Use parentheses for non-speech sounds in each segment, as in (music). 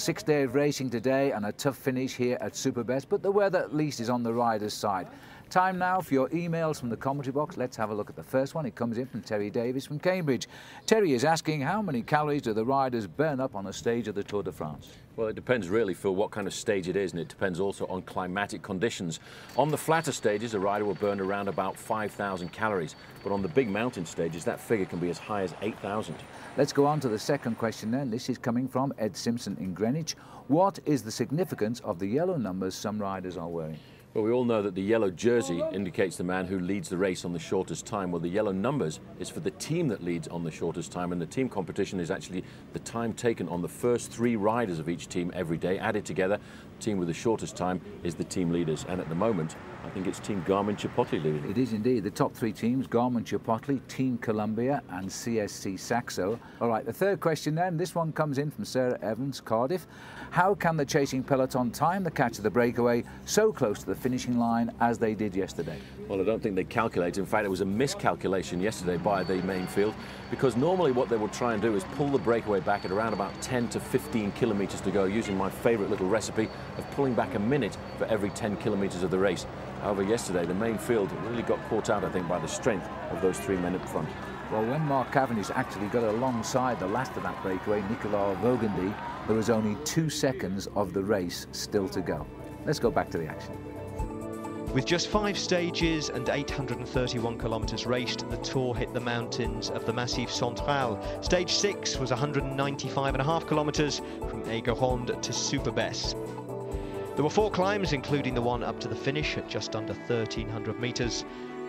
six days of racing today and a tough finish here at Super-Besse, but the weather at least is on the rider's side. Time now for your emails from the commentary box. Let's have a look at the first one. It comes in from Terry Davis from Cambridge. Terry is asking how many calories do the riders burn up on a stage of the Tour de France? Well, it depends really, for what kind of stage it is, and it depends also on climatic conditions. On the flatter stages, a rider will burn around about 5,000 calories, but on the big mountain stages, that figure can be as high as 8,000. Let's go on to the second question then. This is coming from Ed Simpson in Greenwich. What is the significance of the yellow numbers some riders are wearing? Well, we all know that the yellow jersey indicates the man who leads the race on the shortest time. Well, the yellow numbers is for the team that leads on the shortest time, and the team competition is actually the time taken on the first three riders of each team every day. Added together, the team with the shortest time is the team leaders, and at the moment, I think it's Team Garmin Chipotle leading. It is indeed. The top three teams, Garmin Chipotle, Team Columbia and CSC Saxo. All right, the third question then. This one comes in from Sarah Evans, Cardiff. How can the chasing peloton time the catch of the breakaway so close to the finishing line as they did yesterday? Well, I don't think they calculated. In fact, it was a miscalculation yesterday by the main field because normally what they would try and do is pull the breakaway back at around about 10 to 15 kilometres to go using my favourite little recipe of pulling back a minute for every 10 kilometres of the race. However, yesterday the main field really got caught out, I think, by the strength of those three men up front. Well, when Mark Cavendish actually got alongside the last of that breakaway, Nicolas Vogondy, there was only two seconds of the race still to go. Let's go back to the action. With just five stages and 831 kilometres raced, the Tour hit the mountains of the Massif Central. Stage six was 195 and a half kilometres from Aigurande to Super-Besse. There were four climbs, including the one up to the finish at just under 1,300 metres,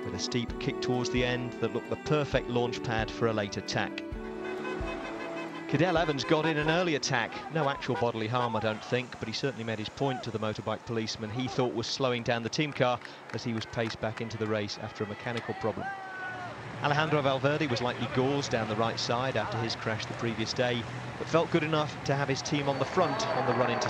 with a steep kick towards the end that looked the perfect launch pad for a late attack. Cadel Evans got in an early attack. No actual bodily harm, I don't think, but he certainly made his point to the motorbike policeman he thought was slowing down the team car as he was paced back into the race after a mechanical problem. Alejandro Valverde was likely gauze down the right side after his crash the previous day, but felt good enough to have his team on the front on the run into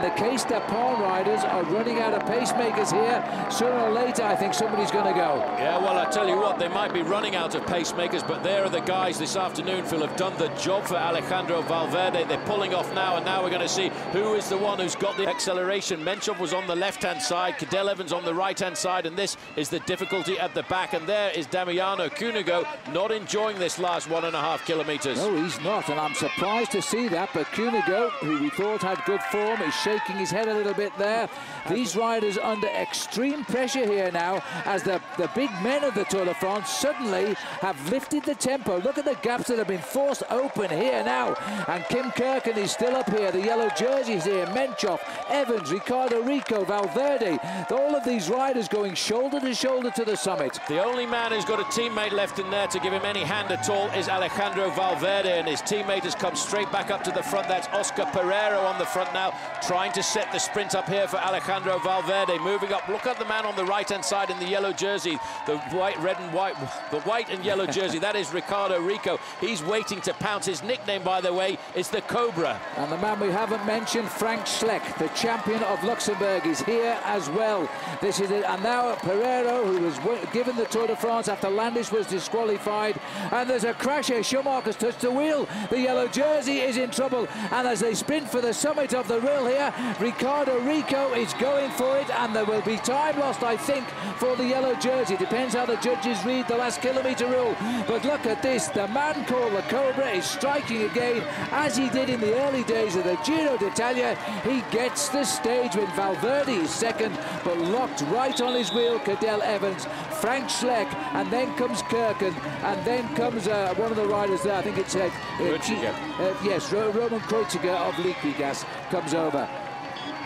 The case that Paul riders are running out of pacemakers here. Sooner or later, I think somebody's going to go. Yeah, well, I tell you what, they might be running out of pacemakers, but there are the guys this afternoon, Phil, have done the job for Alejandro Valverde. They're pulling off now, and now we're going to see who is the one who's got the acceleration. Menchov was on the left-hand side, Cadel Evans on the right-hand side, and this is the difficulty at the back. And there is Damiano Cunego not enjoying this last one and a half kilometres. No, he's not, and I'm surprised to see that, but Cunego, who we thought had good form, is shaking his head a little bit there. These riders under extreme pressure here now as the, the big men of the Tour de France suddenly have lifted the tempo. Look at the gaps that have been forced open here now. And Kim Kirchen is still up here. The yellow jerseys here. Menchov, Evans, Riccardo Riccò, Valverde. All of these riders going shoulder to shoulder to the summit. The only man who's got a teammate left in there to give him any hand at all is Alejandro Valverde. And his teammate has come straight back up to the front. That's Oscar Pereiro on the front now, trying to set the sprint up here for Alejandro Valverde. Moving up, look at the man on the right-hand side in the yellow jersey, the white, red and white, the white and yellow (laughs) jersey. that is Riccardo Riccò. He's waiting to pounce. His nickname, by the way, is the Cobra. And the man we haven't mentioned, Frank Schleck, the champion of Luxembourg, is here as well. This is it. And now Pereiro, who was given the Tour de France after Landis was disqualified. And there's a crash here. Schumacher's touched the wheel. The yellow jersey is in trouble. And as they sprint for the summit of the Rill here, Riccardo Riccò is going for it, and there will be time lost, I think, for the yellow jersey. Depends how the judges read the last kilometre rule. But look at this. The man called the Cobra is striking again, as he did in the early days of the Giro d'Italia. He gets the stage when Valverde is second, but locked right on his wheel, Cadel Evans, Frank Schleck, and then comes Kirchen, and then comes uh, one of the riders there, I think it's uh, uh, uh yes, Roman Kreuziger of Liquigas comes over.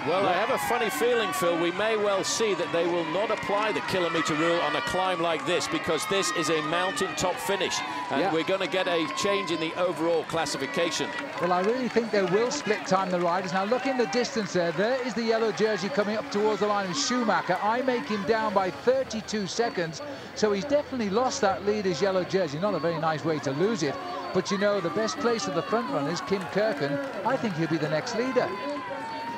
Well, I have a funny feeling, Phil, we may well see that they will not apply the kilometre rule on a climb like this because this is a mountain-top finish and yeah. we're going to get a change in the overall classification. Well, I really think they will split time the riders. Now, look in the distance there. There is the yellow jersey coming up towards the line of Schumacher. I make him down by 32 seconds, so he's definitely lost that lead as yellow jersey. Not a very nice way to lose it. But, you know, the best place of the front run is Kim Kirchen. I think he'll be the next leader.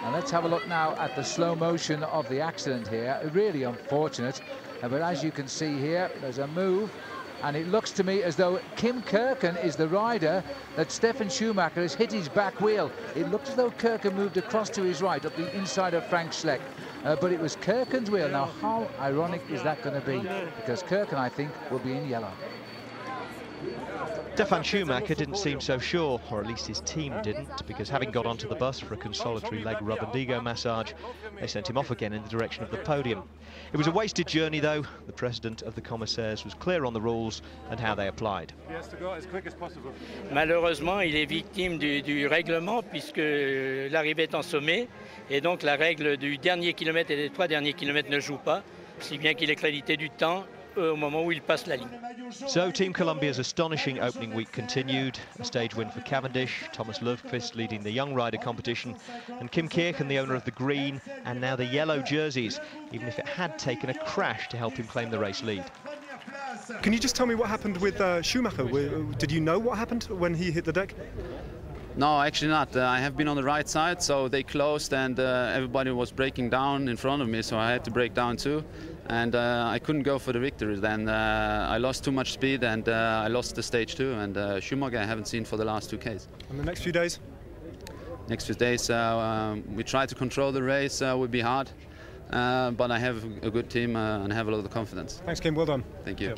And let's have a look now at the slow motion of the accident here. Really unfortunate. Uh, but as you can see here, there's a move And it looks to me as though Kim Kirchen is the rider that Stefan Schumacher has hit his back wheel. It looked as though Kirchen moved across to his right, up the inside of Frank Schleck. Uh, but it was Kirchen's wheel. Now, how ironic is that going to be? Because Kirchen, I think, will be in yellow. Stefan Schumacher didn't seem so sure, or at least his team didn't, because having got onto the bus for a consolatory leg rub and ego massage, they sent him off again in the direction of the podium. It was a wasted journey, though. The president of the commissaires was clear on the rules and how they applied. He has to go as quick as possible. Malheureusement, il est victime du, du règlement puisque l'arrivée est en sommet et donc la règle du dernier kilomètre et des trois derniers kilomètres ne joue pas, si bien qu'il est crédité du temps au moment où il passe la ligne. So Team Columbia's astonishing opening week continued. A stage win for Cavendish, Thomas Lövkvist leading the young rider competition, and Kim Kirchen, the owner of the green and now the yellow jerseys, even if it had taken a crash to help him claim the race lead. Can you just tell me what happened with uh, Schumacher? Did you know what happened when he hit the deck? No, actually not. Uh, I have been on the right side, so they closed and uh, everybody was breaking down in front of me, so I had to break down too. And uh, I couldn't go for the victory. Then uh, I lost too much speed and uh, I lost the stage too. And uh, Schumacher I haven't seen for the last two Ks. And the next few days? Next few days, um, we try to control the race. Uh, would be hard, but I have a good team and I have a lot of confidence. Thanks, Kim. Well done. Thank you.